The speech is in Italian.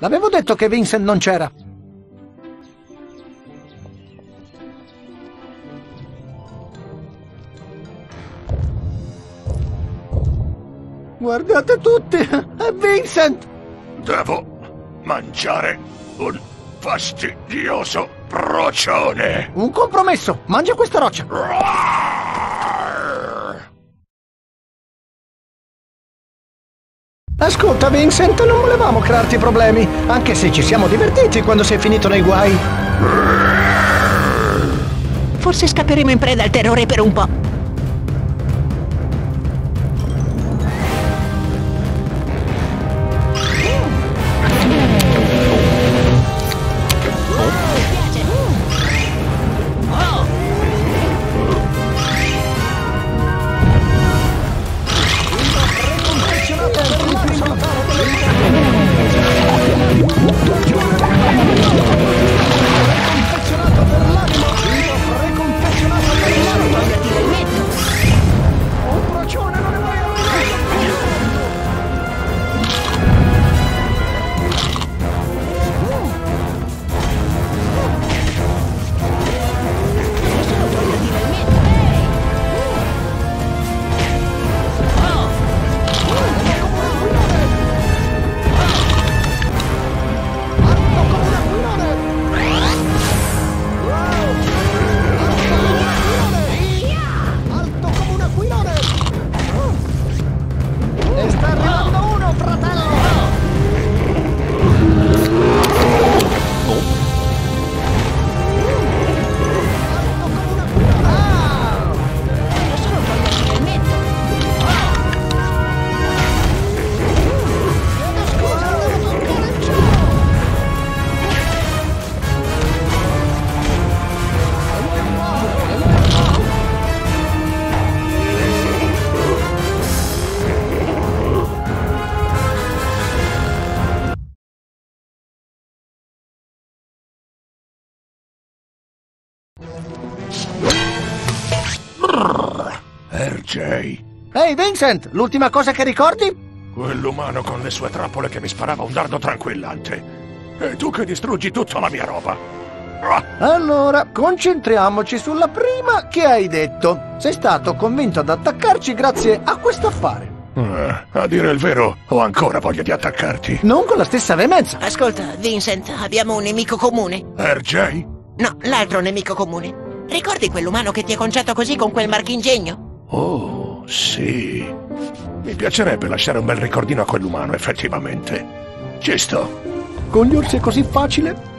L'avevo detto che Vincent non c'era. Guardate tutti! È Vincent! Devo mangiare un fastidioso procione. Un compromesso! Mangia questa roccia! Ascolta, Vincent, non volevamo crearti problemi, anche se ci siamo divertiti quando sei finito nei guai. Forse scapperemo in preda al terrore per un po'. RJ, Ehi, Vincent, l'ultima cosa che ricordi? quell'umano con le sue trappole che mi sparava un dardo tranquillante. E tu che distruggi tutta la mia roba. Ah, Allora, concentriamoci sulla prima che hai detto. Sei stato convinto ad attaccarci grazie a questo affare. eh, a dire il vero, ho ancora voglia di attaccarti. Non con la stessa veemenza. Ascolta, Vincent, abbiamo un nemico comune. RJ? No, l'altro nemico comune. Ricordi quell'umano che ti ha conciato così con quel marchingegno? Oh, sì. Mi piacerebbe lasciare un bel ricordino a quell'umano, effettivamente. Ci sto. Con gli orsi è così facile?